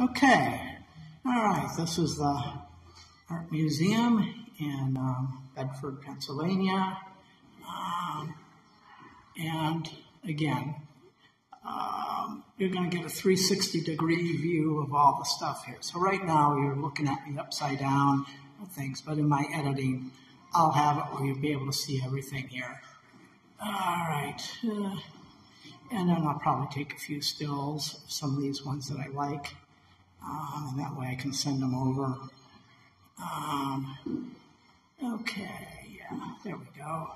Okay, all right, this is the Art Museum in um, Bedford, Pennsylvania. Um, and again, um, you're going to get a 360 degree view of all the stuff here. So right now you're looking at me upside down and things, but in my editing, I'll have it where you'll be able to see everything here. All right. Uh, and then I'll probably take a few stills of some of these ones that I like. Um, and that way I can send them over. Um, okay, yeah, there we go.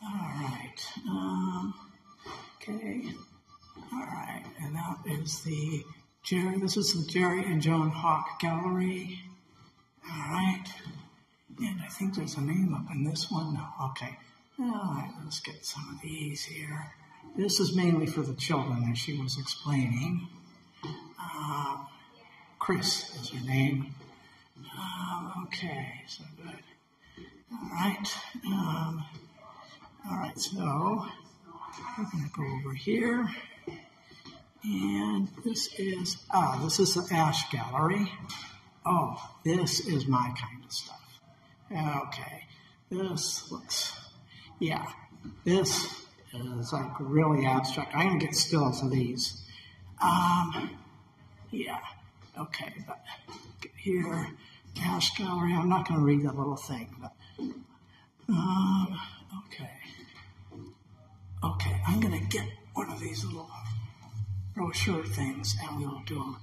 All right. Um, okay. All right, and that is the Jerry. This is the Jerry and Joan Hawk Gallery. All right. And I think there's a name up in this one. Okay. All right, let's get some of these here. This is mainly for the children, as she was explaining. Chris is her name. Uh, okay, so good. All right. Um, all right, so we're going to go over here. And this is, ah, this is the Ash Gallery. Oh, this is my kind of stuff. Okay, this looks, yeah, this is like really abstract. I'm going to get stills of these. Um, yeah, okay, but here, Ash Gallery, I'm not going to read that little thing, but, um, okay. Okay, I'm going to get one of these little brochure things and we'll do a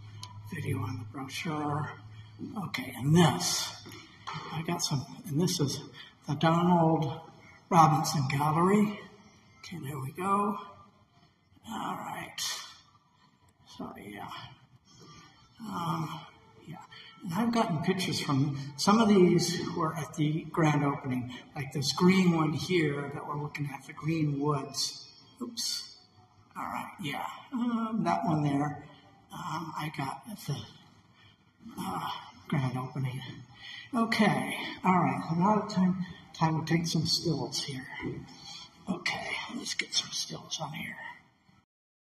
video on the brochure. Okay, and this, I got some, and this is the Donald Robinson Gallery. Okay, there we go. All right. So, yeah. Um, yeah. And I've gotten pictures from some of these who were at the grand opening, like this green one here that we're looking at, the green woods. Oops. All right, yeah. Um, that one there, um, I got at the uh, grand opening. Okay, all right. A lot of time, time to take some stills here. Okay, let's get some stills on here.